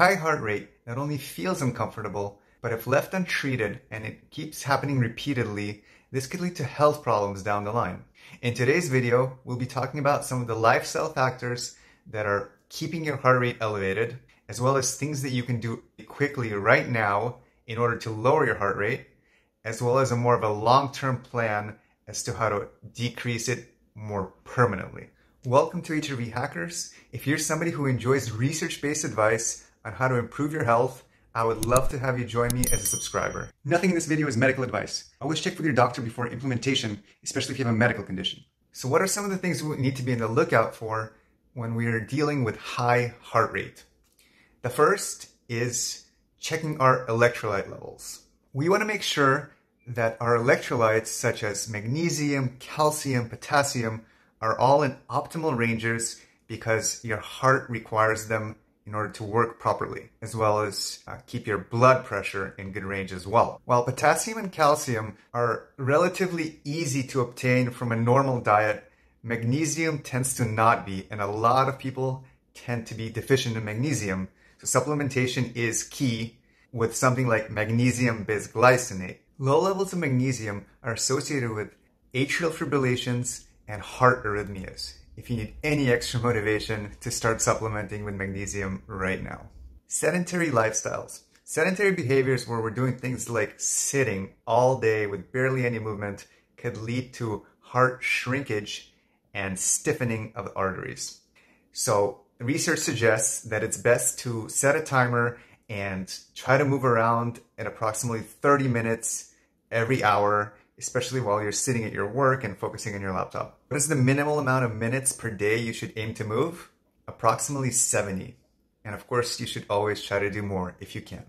high heart rate not only feels uncomfortable, but if left untreated and it keeps happening repeatedly, this could lead to health problems down the line. In today's video, we'll be talking about some of the lifestyle factors that are keeping your heart rate elevated, as well as things that you can do quickly right now in order to lower your heart rate, as well as a more of a long-term plan as to how to decrease it more permanently. Welcome to HRV Hackers. If you're somebody who enjoys research-based advice on how to improve your health, I would love to have you join me as a subscriber. Nothing in this video is medical advice. Always check with your doctor before implementation, especially if you have a medical condition. So what are some of the things we need to be on the lookout for when we are dealing with high heart rate? The first is checking our electrolyte levels. We want to make sure that our electrolytes such as magnesium, calcium, potassium are all in optimal ranges because your heart requires them in order to work properly, as well as uh, keep your blood pressure in good range as well. While potassium and calcium are relatively easy to obtain from a normal diet, magnesium tends to not be, and a lot of people tend to be deficient in magnesium. So supplementation is key with something like magnesium bisglycinate. Low levels of magnesium are associated with atrial fibrillations and heart arrhythmias if you need any extra motivation to start supplementing with magnesium right now. Sedentary lifestyles. Sedentary behaviors where we're doing things like sitting all day with barely any movement could lead to heart shrinkage and stiffening of arteries. So research suggests that it's best to set a timer and try to move around in approximately 30 minutes every hour especially while you're sitting at your work and focusing on your laptop. What is the minimal amount of minutes per day you should aim to move? Approximately 70. And of course, you should always try to do more if you can.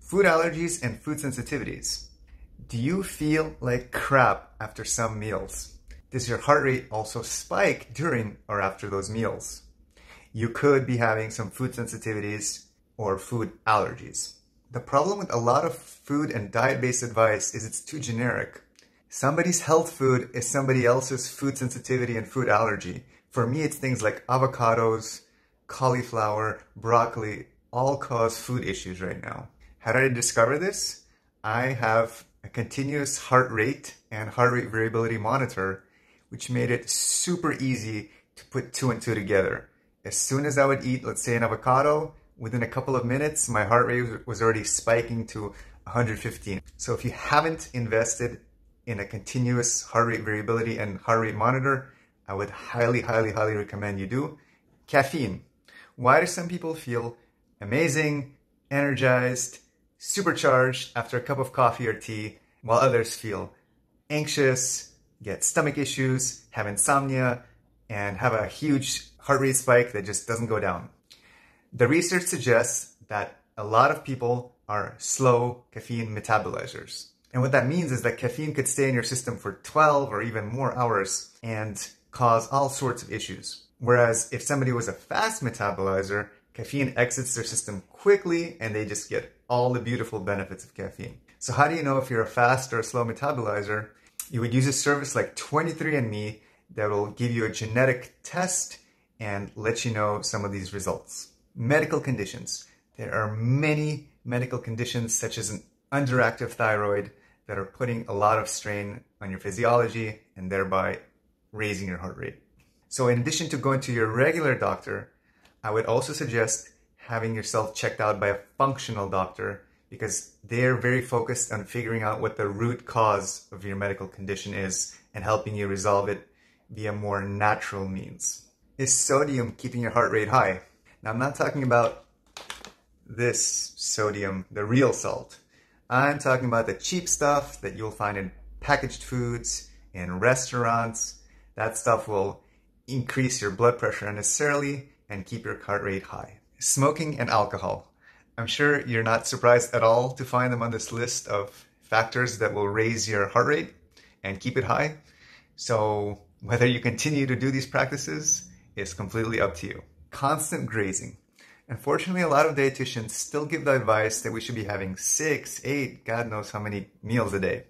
Food allergies and food sensitivities. Do you feel like crap after some meals? Does your heart rate also spike during or after those meals? You could be having some food sensitivities or food allergies. The problem with a lot of food and diet-based advice is it's too generic. Somebody's health food is somebody else's food sensitivity and food allergy. For me, it's things like avocados, cauliflower, broccoli, all cause food issues right now. How did I discover this? I have a continuous heart rate and heart rate variability monitor, which made it super easy to put two and two together. As soon as I would eat, let's say an avocado, within a couple of minutes, my heart rate was already spiking to 115. So if you haven't invested in a continuous heart rate variability and heart rate monitor, I would highly, highly, highly recommend you do. Caffeine. Why do some people feel amazing, energized, supercharged after a cup of coffee or tea, while others feel anxious, get stomach issues, have insomnia, and have a huge heart rate spike that just doesn't go down? The research suggests that a lot of people are slow caffeine metabolizers. And what that means is that caffeine could stay in your system for 12 or even more hours and cause all sorts of issues. Whereas if somebody was a fast metabolizer, caffeine exits their system quickly and they just get all the beautiful benefits of caffeine. So how do you know if you're a fast or a slow metabolizer? You would use a service like 23andMe that will give you a genetic test and let you know some of these results. Medical conditions. There are many medical conditions such as an underactive thyroid that are putting a lot of strain on your physiology and thereby raising your heart rate. So in addition to going to your regular doctor, I would also suggest having yourself checked out by a functional doctor because they're very focused on figuring out what the root cause of your medical condition is and helping you resolve it via more natural means. Is sodium keeping your heart rate high? Now I'm not talking about this sodium, the real salt. I'm talking about the cheap stuff that you'll find in packaged foods, in restaurants. That stuff will increase your blood pressure unnecessarily and keep your heart rate high. Smoking and alcohol. I'm sure you're not surprised at all to find them on this list of factors that will raise your heart rate and keep it high. So whether you continue to do these practices is completely up to you. Constant grazing. Unfortunately, a lot of dietitians still give the advice that we should be having six, eight, God knows how many meals a day.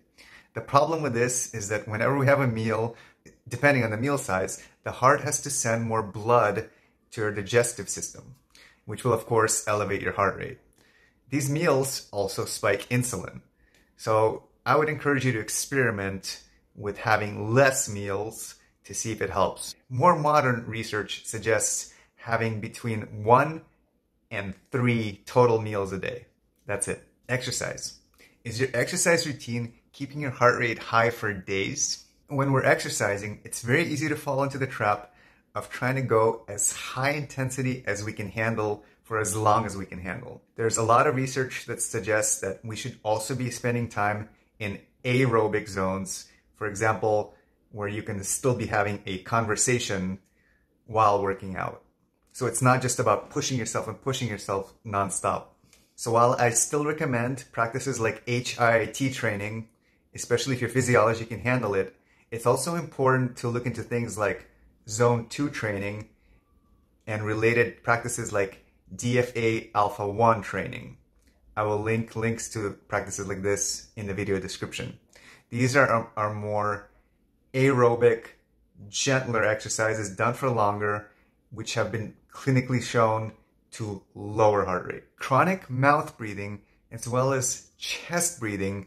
The problem with this is that whenever we have a meal, depending on the meal size, the heart has to send more blood to your digestive system. which will of course elevate your heart rate. These meals also spike insulin. So I would encourage you to experiment with having less meals to see if it helps. More modern research suggests having between one and three total meals a day. That's it. Exercise. Is your exercise routine keeping your heart rate high for days? When we're exercising, it's very easy to fall into the trap of trying to go as high intensity as we can handle for as long as we can handle. There's a lot of research that suggests that we should also be spending time in aerobic zones. For example, where you can still be having a conversation while working out. So it's not just about pushing yourself and pushing yourself nonstop. So while I still recommend practices like HIIT training, especially if your physiology can handle it, it's also important to look into things like zone 2 training and related practices like DFA alpha 1 training. I will link links to practices like this in the video description. These are, are more aerobic, gentler exercises done for longer, which have been clinically shown to lower heart rate. Chronic mouth breathing, as well as chest breathing,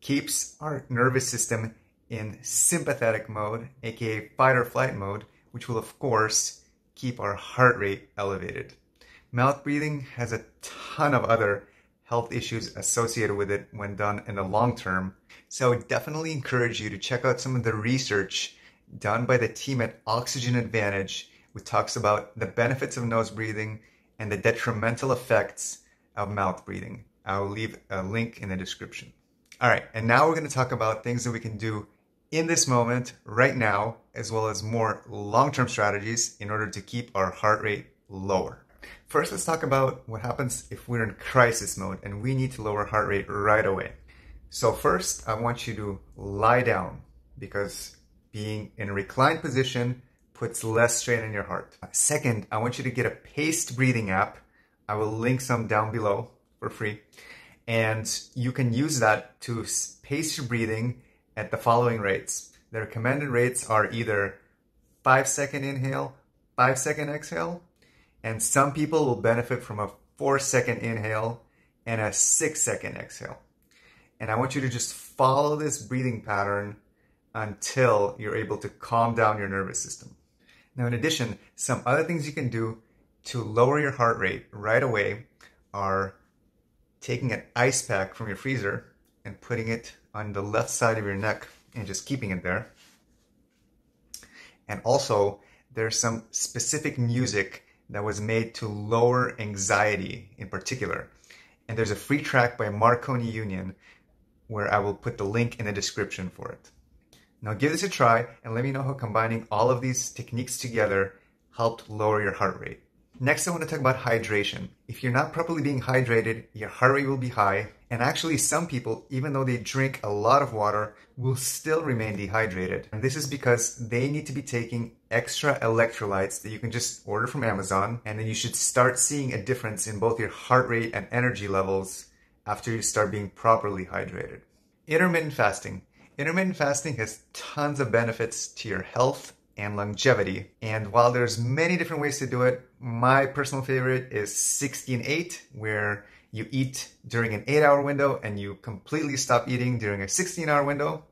keeps our nervous system in sympathetic mode, aka fight or flight mode, which will, of course, keep our heart rate elevated. Mouth breathing has a ton of other health issues associated with it when done in the long term. So I definitely encourage you to check out some of the research done by the team at Oxygen Advantage, which talks about the benefits of nose breathing and the detrimental effects of mouth breathing. I will leave a link in the description. All right, and now we're going to talk about things that we can do in this moment, right now, as well as more long term strategies in order to keep our heart rate lower. First, let's talk about what happens if we're in crisis mode and we need to lower heart rate right away. So, first, I want you to lie down because being in a reclined position puts less strain on your heart. Second, I want you to get a paced breathing app. I will link some down below for free. And you can use that to pace your breathing at the following rates. The recommended rates are either 5 second inhale, 5 second exhale, and some people will benefit from a 4 second inhale and a 6 second exhale. And I want you to just follow this breathing pattern until you're able to calm down your nervous system. Now, in addition, some other things you can do to lower your heart rate right away are taking an ice pack from your freezer and putting it on the left side of your neck and just keeping it there. And also, there's some specific music that was made to lower anxiety in particular. And there's a free track by Marconi Union where I will put the link in the description for it. Now give this a try and let me know how combining all of these techniques together helped lower your heart rate. Next, I want to talk about hydration. If you're not properly being hydrated, your heart rate will be high. And actually, some people, even though they drink a lot of water, will still remain dehydrated. And this is because they need to be taking extra electrolytes that you can just order from Amazon. And then you should start seeing a difference in both your heart rate and energy levels after you start being properly hydrated. Intermittent fasting. Intermittent fasting has tons of benefits to your health and longevity. And while there's many different ways to do it, my personal favorite is 16-8, where you eat during an 8-hour window and you completely stop eating during a 16-hour window.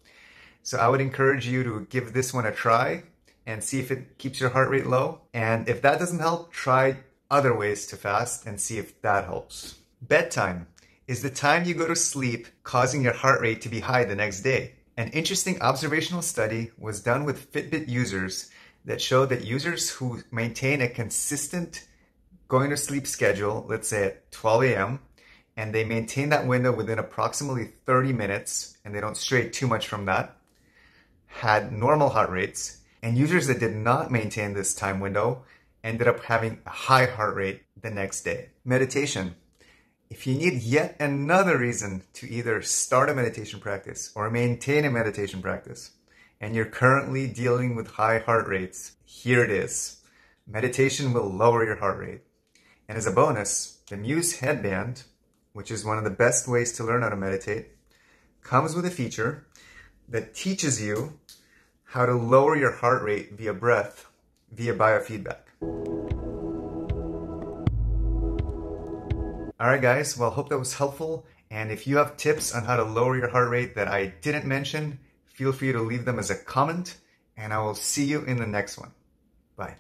So I would encourage you to give this one a try and see if it keeps your heart rate low. And if that doesn't help, try other ways to fast and see if that helps. Bedtime is the time you go to sleep, causing your heart rate to be high the next day. An interesting observational study was done with Fitbit users that showed that users who maintain a consistent going to sleep schedule, let's say at 12 a.m., and they maintain that window within approximately 30 minutes, and they don't stray too much from that, had normal heart rates, and users that did not maintain this time window ended up having a high heart rate the next day. Meditation. If you need yet another reason to either start a meditation practice or maintain a meditation practice, and you're currently dealing with high heart rates, here it is. Meditation will lower your heart rate. And as a bonus, the Muse headband, which is one of the best ways to learn how to meditate, comes with a feature that teaches you how to lower your heart rate via breath, via biofeedback. All right, guys. Well, hope that was helpful. And if you have tips on how to lower your heart rate that I didn't mention, feel free to leave them as a comment, and I will see you in the next one. Bye.